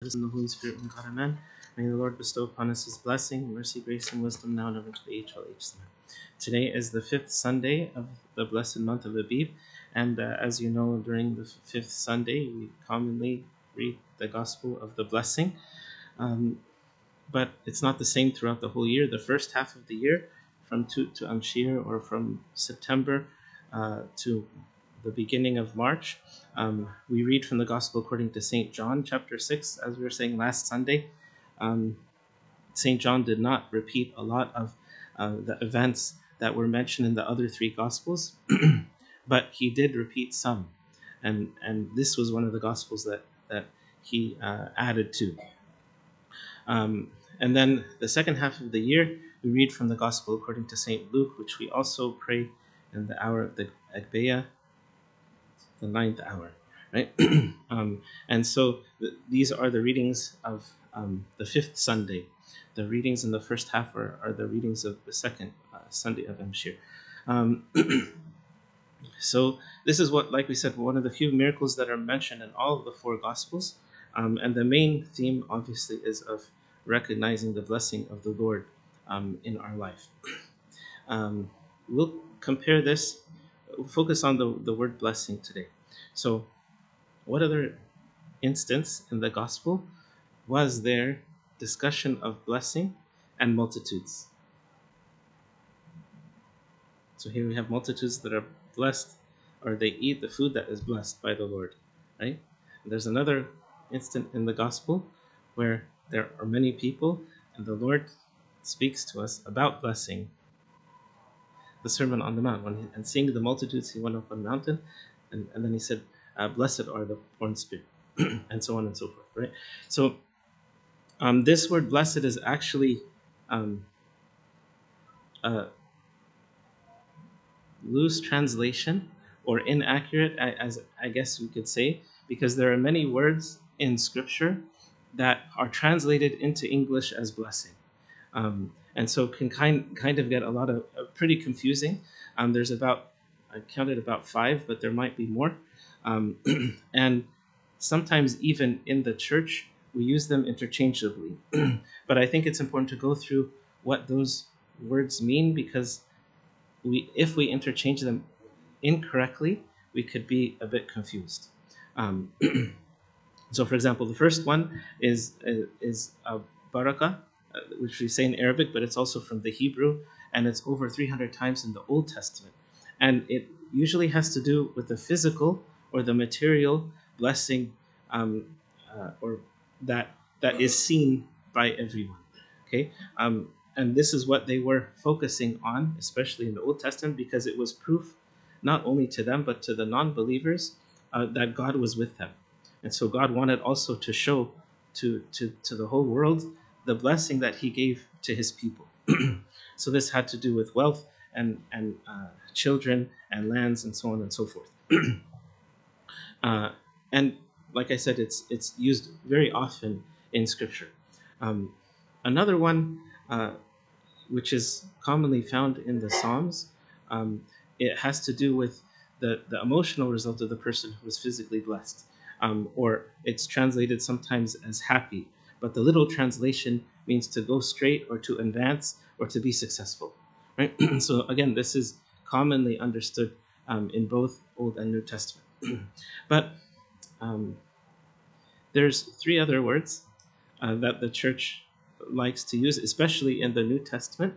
in the Holy Spirit, one God, Amen. May the Lord bestow upon us His blessing, mercy, grace, and wisdom now and ever to the age of age. Amen. Today is the fifth Sunday of the blessed month of Abib, and uh, as you know, during the fifth Sunday, we commonly read the Gospel of the Blessing. Um, but it's not the same throughout the whole year. The first half of the year, from Tut to Amshir, or from September uh, to the beginning of March, um, we read from the Gospel according to St. John, chapter 6, as we were saying last Sunday. Um, St. John did not repeat a lot of uh, the events that were mentioned in the other three Gospels, but he did repeat some. And, and this was one of the Gospels that, that he uh, added to. Um, and then the second half of the year, we read from the Gospel according to St. Luke, which we also pray in the hour of the Agpeya, the ninth hour, right? um, and so th- these are the readings of um, the fifth Sunday. The readings in the first half are, are the readings of the second uh, Sunday of Amshir. Um, so this is what, like we said, one of the few miracles that are mentioned in all of the four Gospels. Um, and the main theme, obviously, is of recognizing the blessing of the Lord um, in our life. Um, we'll compare this, focus on the, the word blessing today. So, what other instance in the gospel was there discussion of blessing and multitudes? So, here we have multitudes that are blessed, or they eat the food that is blessed by the Lord, right? There's another instant in the gospel where there are many people, and the Lord speaks to us about blessing. The Sermon on the Mount, when he, and seeing the multitudes, he went up on a mountain, and, and then he said, uh, "Blessed are the poor in spirit," and so on and so forth. Right. So, um, this word "blessed" is actually um, a loose translation or inaccurate, as I guess we could say, because there are many words in Scripture that are translated into English as blessing. Um, and so can kind, kind of get a lot of uh, pretty confusing. Um, there's about, I counted about five, but there might be more. Um, and sometimes even in the church, we use them interchangeably. but I think it's important to go through what those words mean because we, if we interchange them incorrectly, we could be a bit confused. Um, so, for example, the first one is uh, is uh, barakah, uh, which we say in Arabic, but it's also from the Hebrew, and it's over 300 times in the Old Testament, and it usually has to do with the physical or the material blessing, um, uh, or that that is seen by everyone. Okay, um, and this is what they were focusing on, especially in the Old Testament, because it was proof not only to them but to the non-believers uh, that God was with them. And so God wanted also to show to, to, to the whole world the blessing that He gave to His people. so this had to do with wealth and, and uh, children and lands and so on and so forth. uh, and like I said, it's, it's used very often in Scripture. Um, another one, uh, which is commonly found in the Psalms, um, it has to do with the, the emotional result of the person who was physically blessed. Um, or it's translated sometimes as happy, but the little translation means to go straight or to advance or to be successful. Right? so again, this is commonly understood um, in both Old and New Testament. but um, there's three other words uh, that the church likes to use, especially in the New Testament.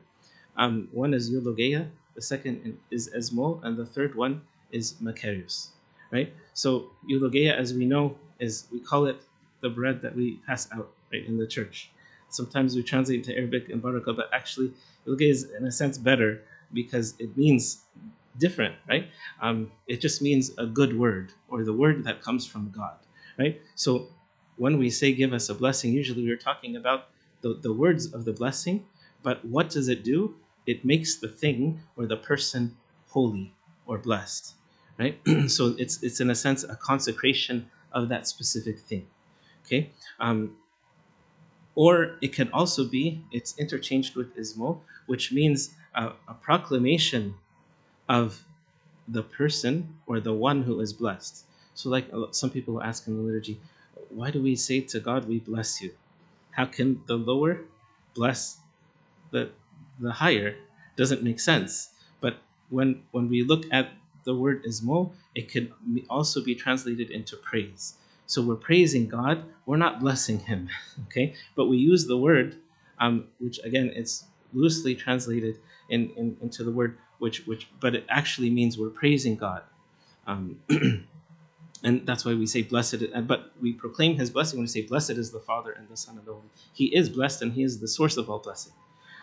Um, one is eulogia, the second is esmo, and the third one is makarios, right? So eulogia, as we know, is we call it the bread that we pass out right in the church. Sometimes we translate to Arabic and barakah, but actually eulogia is in a sense better because it means different, right? Um, it just means a good word or the word that comes from God, right? So when we say give us a blessing, usually we're talking about the, the words of the blessing, but what does it do? It makes the thing or the person holy or blessed, right? so it's it's in a sense a consecration of that specific thing, okay? Um, or it can also be it's interchanged with ismo, which means a, a proclamation of the person or the one who is blessed. So, like some people ask in the liturgy, why do we say to God, we bless you? How can the lower bless the, the higher? Doesn't make sense. But when, when we look at the word ismo, it could also be translated into praise. So we're praising God, we're not blessing Him, okay? But we use the word, um, which again, it's loosely translated in, in, into the word, which, which, but it actually means we're praising God. Um, and that's why we say blessed, but we proclaim His blessing when we say, Blessed is the Father and the Son and the Holy. He is blessed and He is the source of all blessing.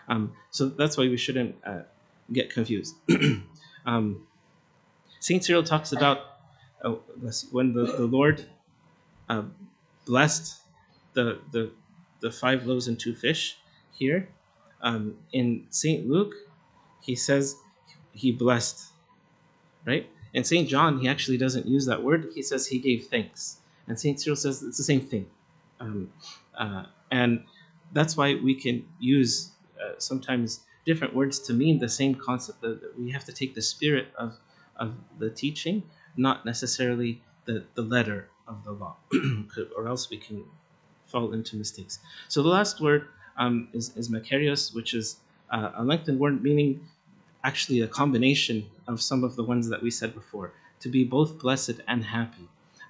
Um, so that's why we shouldn't uh, get confused. um, Saint Cyril talks about uh, when the, the Lord uh, blessed the, the, the five loaves and two fish here. Um, in St. Luke, he says he blessed, right? In St. John, he actually doesn't use that word. He says he gave thanks. And St. Cyril says it's the same thing. Um, uh, and that's why we can use uh, sometimes different words to mean the same concept. That we have to take the spirit of, of the teaching, not necessarily the, the letter of the law, or else we can fall into mistakes. So the last word um, is, is makarios, which is uh, a lengthened word meaning actually a combination of some of the ones that we said before, to be both blessed and happy.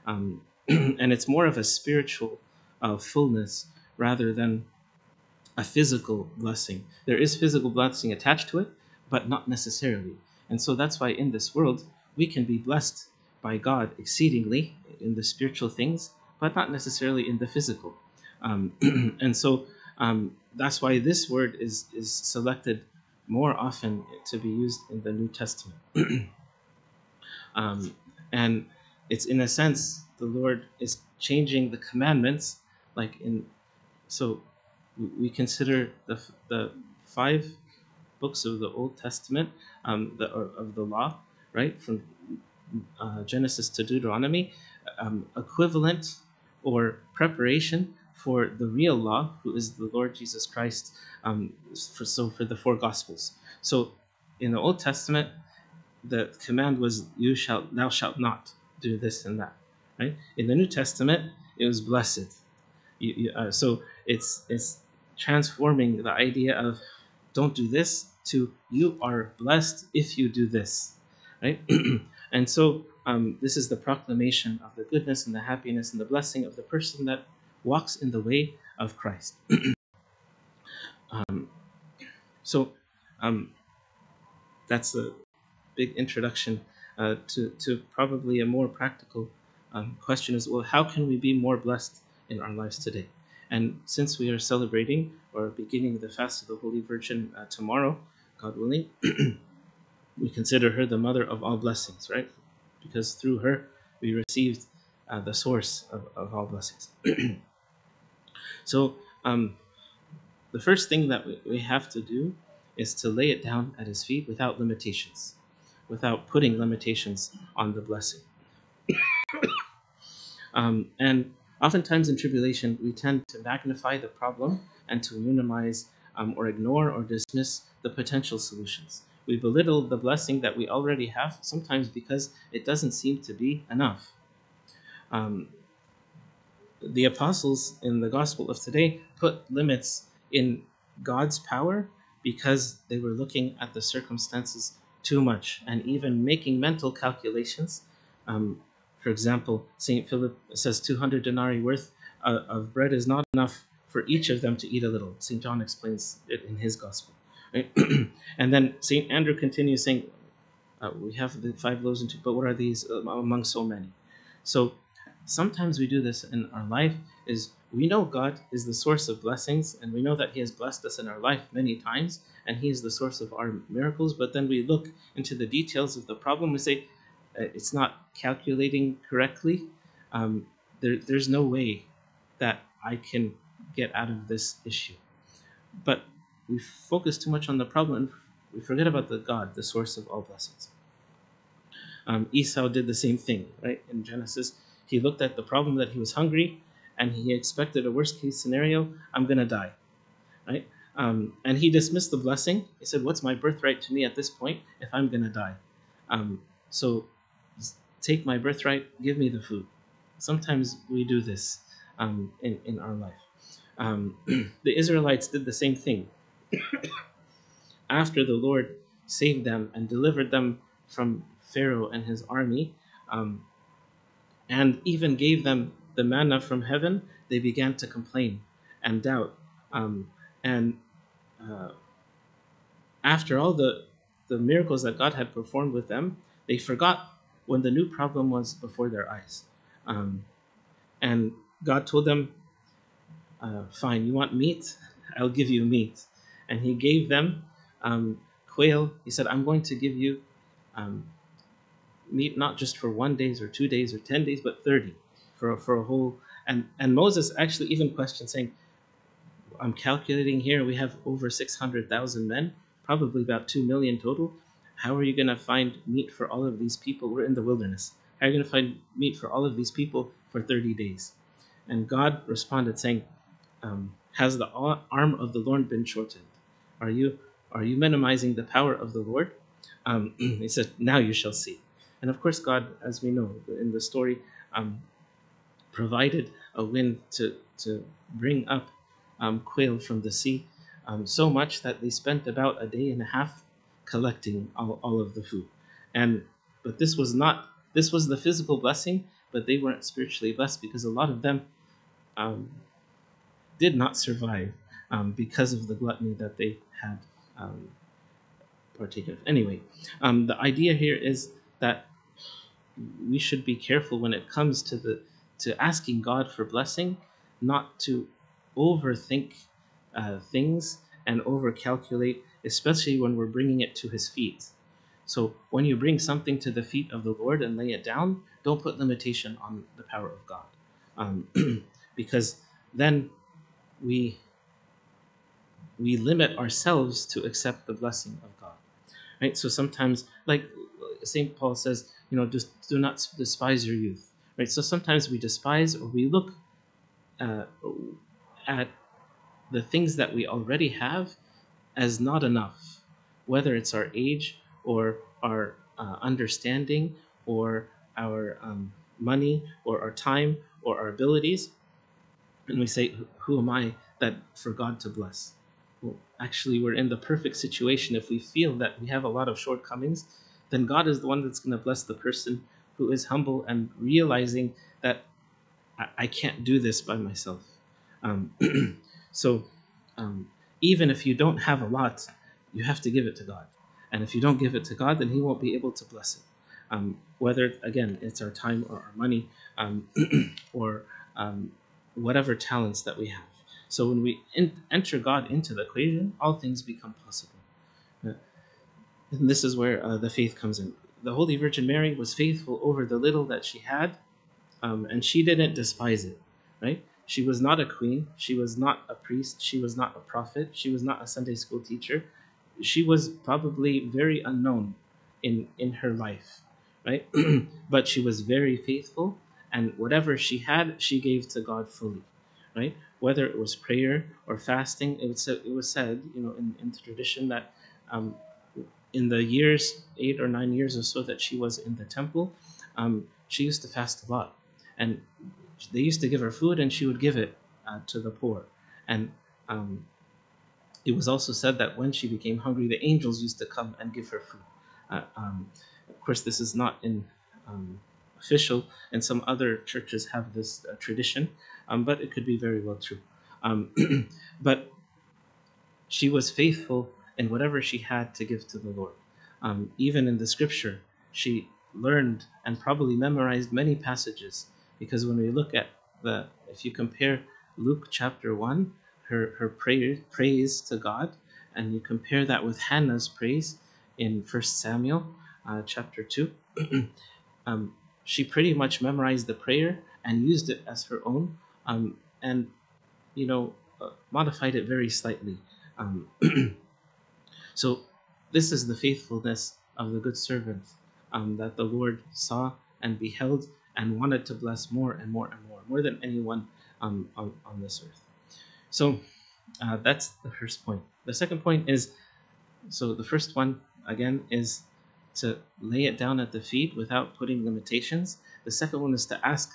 Um, and it's more of a spiritual uh, fullness rather than a physical blessing. There is physical blessing attached to it, but not necessarily. And so that's why in this world we can be blessed by God exceedingly in the spiritual things, but not necessarily in the physical. Um, and so um, that's why this word is, is selected more often to be used in the New Testament. um, and it's in a sense, the Lord is changing the commandments, like in, so we consider the, the five books of the Old Testament, um, the, of the law, right, from uh, Genesis to Deuteronomy, um, equivalent or preparation for the real law, who is the Lord Jesus Christ. Um, for, so for the four Gospels. So in the Old Testament, the command was, "You shall, thou shalt not do this and that." Right? In the New Testament, it was blessed. You, you, uh, so it's it's transforming the idea of don't do this to you are blessed if you do this, right? And so um, this is the proclamation of the goodness and the happiness and the blessing of the person that walks in the way of Christ. um, so um, that's a big introduction uh, to, to probably a more practical um, question is well, how can we be more blessed in our lives today? And since we are celebrating or beginning the fast of the Holy Virgin uh, tomorrow, God willing, we consider her the mother of all blessings, right? Because through her we received uh, the source of, of all blessings. so, um, the first thing that we, we have to do is to lay it down at his feet without limitations, without putting limitations on the blessing. um, and oftentimes in tribulation, we tend to magnify the problem and to minimize um, or ignore or dismiss the potential solutions we belittle the blessing that we already have, sometimes because it doesn't seem to be enough. Um, the apostles in the gospel of today put limits in God's power because they were looking at the circumstances too much and even making mental calculations. Um, for example, St. Philip says 200 denarii worth of bread is not enough for each of them to eat a little. St. John explains it in his gospel. And then St. Andrew continues saying, uh, We have the five loaves and two, but what are these uh, among so many? So sometimes we do this in our life is we know God is the source of blessings and we know that he has blessed us in our life many times and he is the source of our miracles but then we look into the details of the problem we say uh, it's not calculating correctly um, there, there's no way that i can get out of this issue but we focus too much on the problem and we forget about the God, the source of all blessings. Um, Esau did the same thing, right? In Genesis, he looked at the problem that he was hungry and he expected a worst case scenario I'm going to die, right? Um, and he dismissed the blessing. He said, What's my birthright to me at this point if I'm going to die? Um, so take my birthright, give me the food. Sometimes we do this. um, in, in our life. Um, the Israelites did the same thing. After the Lord saved them and delivered them from Pharaoh and his army, um, and even gave them the manna from heaven, they began to complain and doubt. Um, and uh, after all the, the miracles that God had performed with them, they forgot when the new problem was before their eyes. Um, and God told them, uh, Fine, you want meat? I'll give you meat. And He gave them um, quail. He said, I'm going to give you um, meat not just for one days or two days or 10 days, but 30 for, for a whole. And, and Moses actually even questioned, saying, I'm calculating here, we have over 600,000 men, probably about 2 million total. How are you going to find meat for all of these people? We're in the wilderness. How are you going to find meat for all of these people for 30 days? And God responded, saying, um, Has the arm of the Lord been shortened? Are you, are you minimizing the power of the Lord? Um, he said, Now you shall see. And of course, God, as we know in the story, um, provided a wind to, to bring up um, quail from the sea, um, so much that they spent about a day and a half collecting all, all of the food. And but this was not this was the physical blessing, but they weren't spiritually blessed because a lot of them um, did not survive um, because of the gluttony that they had um, partaken of. Anyway, um, the idea here is that we should be careful when it comes to the to asking God for blessing, not to overthink uh, things and overcalculate, especially when we're bringing it to His feet. So when you bring something to the feet of the Lord and lay it down, don't put limitation on the power of God, um, because then we we limit ourselves to accept the blessing of God. Right. So sometimes, like Saint Paul says, you know, just do not despise your youth. Right. So sometimes we despise or we look uh, at the things that we already have as not enough, whether it's our age or our uh, understanding or our um, money or our time or our abilities. And we say, Who am I that for God to bless? Actually, we're in the perfect situation. If we feel that we have a lot of shortcomings, then God is the one that's going to bless the person who is humble and realizing that I, I can't do this by myself. Um, so um, even if you don't have a lot, you have to give it to God. And if you don't give it to God, then He won't be able to bless it. Um, whether, again, it's our time or our money um, or um, whatever talents that we have. So when we enter God into the equation, all things become possible. Uh, and this is where uh, the faith comes in. The Holy Virgin Mary was faithful over the little that she had, um, and she didn't despise it, right? She was not a queen. She was not a priest. She was not a prophet. She was not a Sunday school teacher. She was probably very unknown in, in her life, right? but she was very faithful, and whatever she had, she gave to God fully, right? Whether it was prayer or fasting, it was, it was said, you know, in, in the tradition that um, in the years, eight or nine years or so that she was in the temple, um, she used to fast a lot. And they used to give her food and she would give it uh, to the poor. And um, it was also said that when she became hungry, the angels used to come and give her food. Uh, um, of course, this is not in um, official, and some other churches have this uh, tradition, um, but it could be very well true. Um, but she was faithful in whatever she had to give to the Lord. Um, even in the scripture, she learned and probably memorized many passages because when we look at the if you compare Luke chapter 1 her her prayer praise to God and you compare that with Hannah's praise in First Samuel uh, chapter 2 um, she pretty much memorized the prayer and used it as her own um, and you know uh, modified it very slightly um, so this is the faithfulness of the good servant um, that the Lord saw and beheld and wanted to bless more and more and more, more than anyone um, on, on this earth. So uh, that's the first point. The second point is so the first one, again, is to lay it down at the feet without putting limitations. The second one is to ask,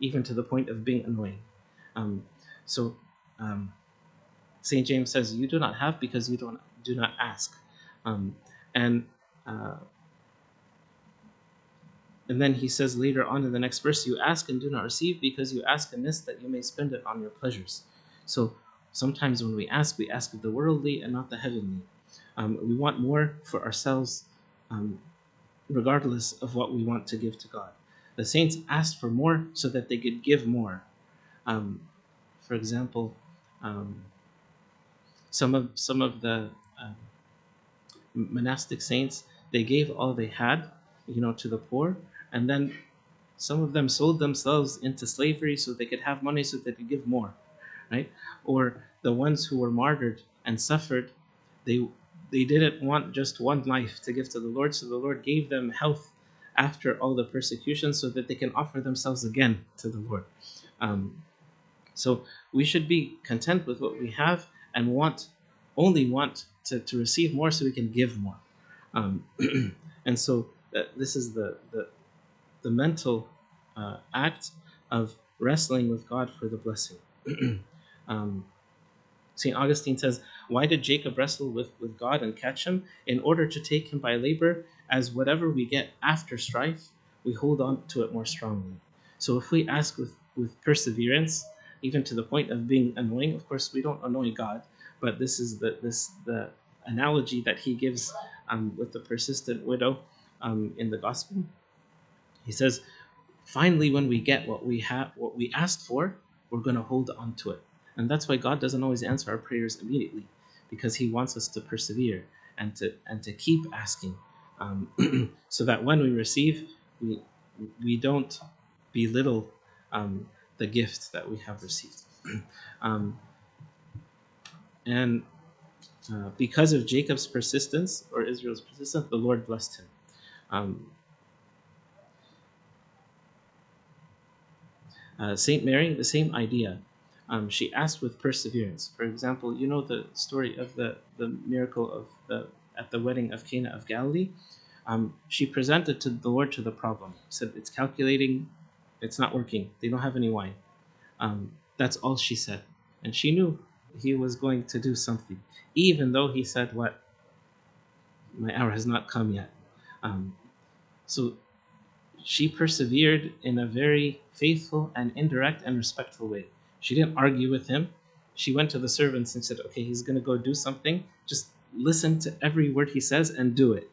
even to the point of being annoying. Um, so um, St. James says, You do not have because you don't do not ask. Um, and uh, and then he says later on in the next verse, You ask and do not receive because you ask amiss that you may spend it on your pleasures. So sometimes when we ask, we ask of the worldly and not the heavenly. Um, we want more for ourselves, um, regardless of what we want to give to God. The saints asked for more so that they could give more. Um, for example, um, some of some of the uh, monastic saints they gave all they had, you know, to the poor, and then some of them sold themselves into slavery so they could have money so they could give more, right? Or the ones who were martyred and suffered, they they didn't want just one life to give to the Lord, so the Lord gave them health after all the persecution so that they can offer themselves again to the Lord. Um, so we should be content with what we have and want only want to, to receive more so we can give more. Um, and so uh, this is the, the, the mental uh, act of wrestling with God for the blessing. um, St. Augustine says, Why did Jacob wrestle with, with God and catch him? In order to take him by labor, as whatever we get after strife, we hold on to it more strongly. So if we ask with, with perseverance, even to the point of being annoying, of course we don't annoy God, but this is the this the analogy that he gives um, with the persistent widow um, in the gospel. He says, finally, when we get what we have, what we asked for, we're going to hold on to it. And that's why God doesn't always answer our prayers immediately, because He wants us to persevere and to and to keep asking, um, so that when we receive, we we don't belittle um, the gift that we have received. um, and uh, because of Jacob's persistence or Israel's persistence, the Lord blessed him. Um, uh, Saint Mary, the same idea um, she asked with perseverance. For example, you know the story of the, the miracle of the at the wedding of Cana of Galilee. Um, she presented to the Lord to the problem. Said it's calculating, it's not working. They don't have any wine. Um, that's all she said, and she knew he was going to do something, even though he said, "What? My hour has not come yet." Um, so she persevered in a very faithful and indirect and respectful way. She didn't argue with him. She went to the servants and said, Okay, he's going to go do something. Just listen to every word he says and do it.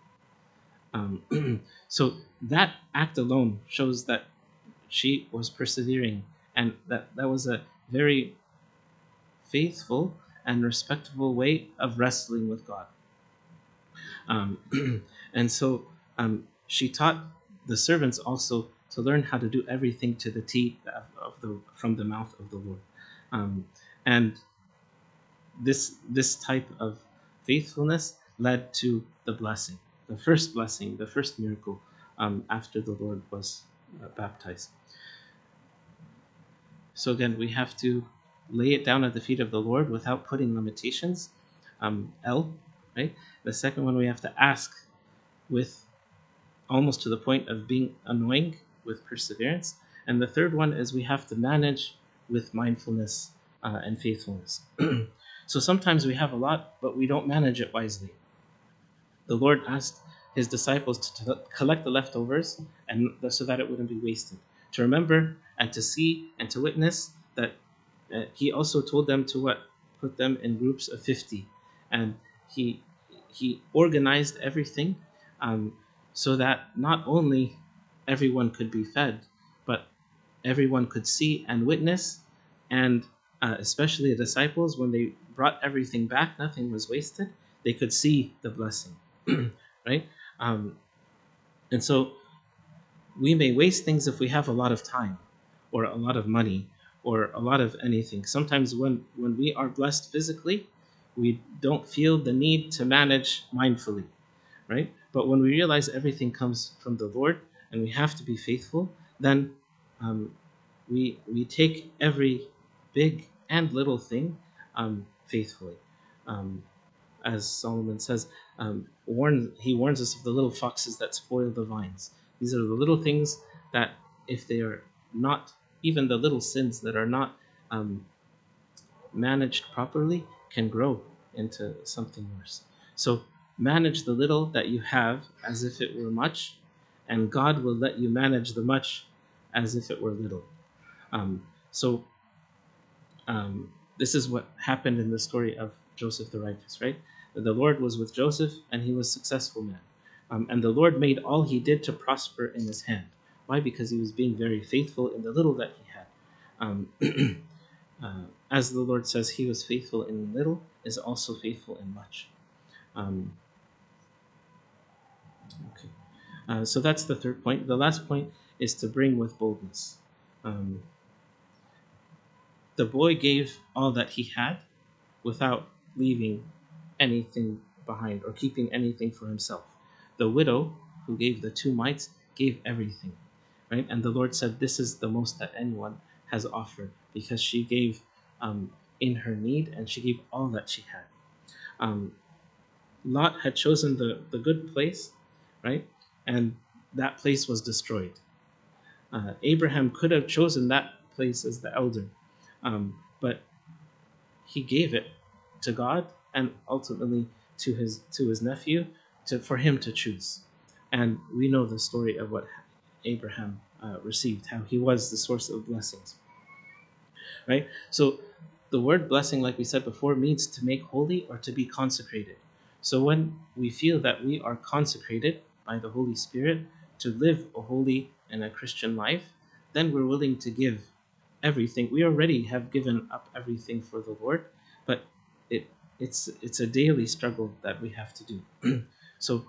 Um, so that act alone shows that she was persevering and that that was a very faithful and respectable way of wrestling with God. Um, and so um, she taught the servants also to learn how to do everything to the T of, the, from the mouth of the Lord. Um, and this, this type of faithfulness led to the blessing, the first blessing, the first miracle um, after the Lord was uh, baptized. So again, we have to lay it down at the feet of the Lord without putting limitations. Um, L, right? The second one, we have to ask with almost to the point of being annoying with perseverance. And the third one is we have to manage with mindfulness uh, and faithfulness. so sometimes we have a lot, but we don't manage it wisely. The Lord asked his disciples to, collect the leftovers and so that it wouldn't be wasted. To remember and to see and to witness that uh, he also told them to what put them in groups of 50 and he he organized everything um, so that not only everyone could be fed, but everyone could see and witness, and uh, especially the disciples, when they brought everything back, nothing was wasted, they could see the blessing, right? Um, and so we may waste things if we have a lot of time or a lot of money or a lot of anything. Sometimes when, when we are blessed physically, we don't feel the need to manage mindfully, right? But when we realize everything comes from the Lord and we have to be faithful, then um, we we take every big and little thing um, faithfully. Um, as Solomon says, um, warn, he warns us of the little foxes that spoil the vines. These are the little things that, if they are not, even the little sins that are not um, managed properly, can grow into something worse. So manage the little that you have as if it were much, and God will let you manage the much as if it were little. Um, so um, this is what happened in the story of Joseph the righteous, right? The Lord was with Joseph, and he was a successful man. Um, and the Lord made all he did to prosper in his hand. Why? Because he was being very faithful in the little that he had. Um, uh, as the Lord says, he was faithful in little, is also faithful in much. Um, okay. Uh, so that's the third point. The last point is to bring with boldness. Um, the boy gave all that he had without leaving anything behind or keeping anything for himself. The widow who gave the two mites gave everything, right? And the Lord said, This is the most that anyone has offered because she gave um, in her need and she gave all that she had. Um, Lot had chosen the, the good place, right? And that place was destroyed. Uh, Abraham could have chosen that place as the elder, um, but he gave it to God and ultimately to his to his nephew to for him to choose. And we know the story of what Abraham uh, received, how he was the source of blessings. Right? So the word blessing, like we said before, means to make holy or to be consecrated. So when we feel that we are consecrated by the Holy Spirit to live a holy and a Christian life, then we're willing to give everything. We already have given up everything for the Lord, but it it's it's a daily struggle that we have to do. so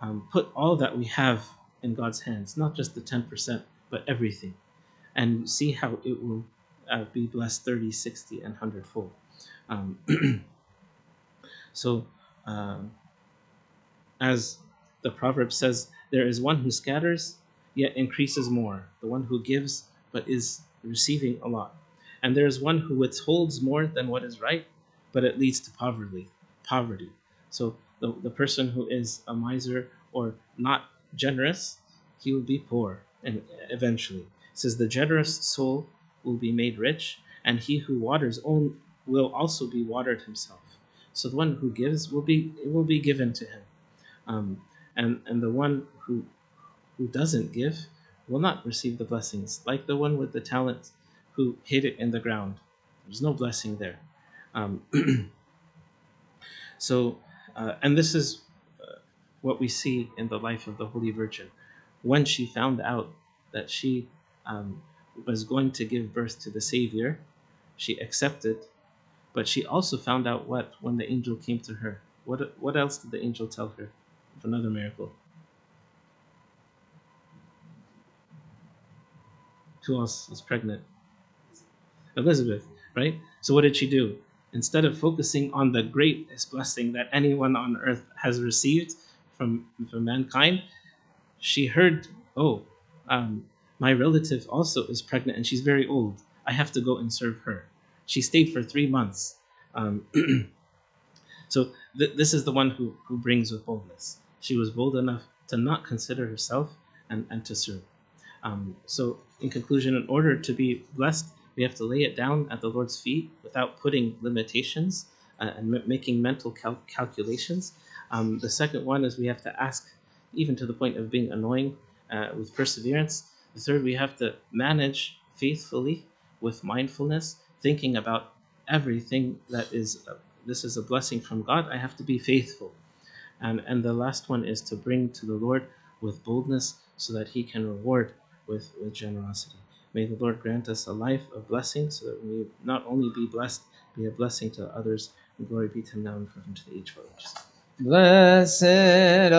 um, put all that we have in God's hands, not just the 10%, but everything, and see how it will uh, be blessed 30, 60, and 100 fold. Um, so, uh, as the proverb says, there is one who scatters, yet increases more, the one who gives, but is receiving a lot. And there is one who withholds more than what is right, but it leads to poverty. Poverty. So the, the person who is a miser or not generous, he will be poor and eventually. It says the generous soul will be made rich, and he who waters own will also be watered himself. So the one who gives will be it will be given to him, um, and and the one who who doesn't give will not receive the blessings, like the one with the talent who hid it in the ground. There's no blessing there. Um, so, uh, and this is uh, what we see in the life of the Holy Virgin. When she found out that she um, was going to give birth to the Savior, she accepted, but she also found out what when the angel came to her. What, what else did the angel tell her of another miracle? Who else is pregnant? Elizabeth, right? So what did she do? Instead of focusing on the greatest blessing that anyone on earth has received from, from mankind, she heard, oh, um, my relative also is pregnant and she's very old. I have to go and serve her. She stayed for three months. Um, so th- this is the one who, who brings with boldness. She was bold enough to not consider herself and, and to serve. Um, so, in conclusion, in order to be blessed, we have to lay it down at the Lord's feet without putting limitations uh, and m- making mental cal- calculations. Um, the second one is we have to ask, even to the point of being annoying, uh, with perseverance. The third, we have to manage faithfully with mindfulness, thinking about everything that is. Uh, this is a blessing from God. I have to be faithful. And, and the last one is to bring to the Lord with boldness so that He can reward with, with generosity. May the Lord grant us a life of blessing so that we not only be blessed, be a blessing to others. And glory be to Him now and forever to the age of ages. Blessed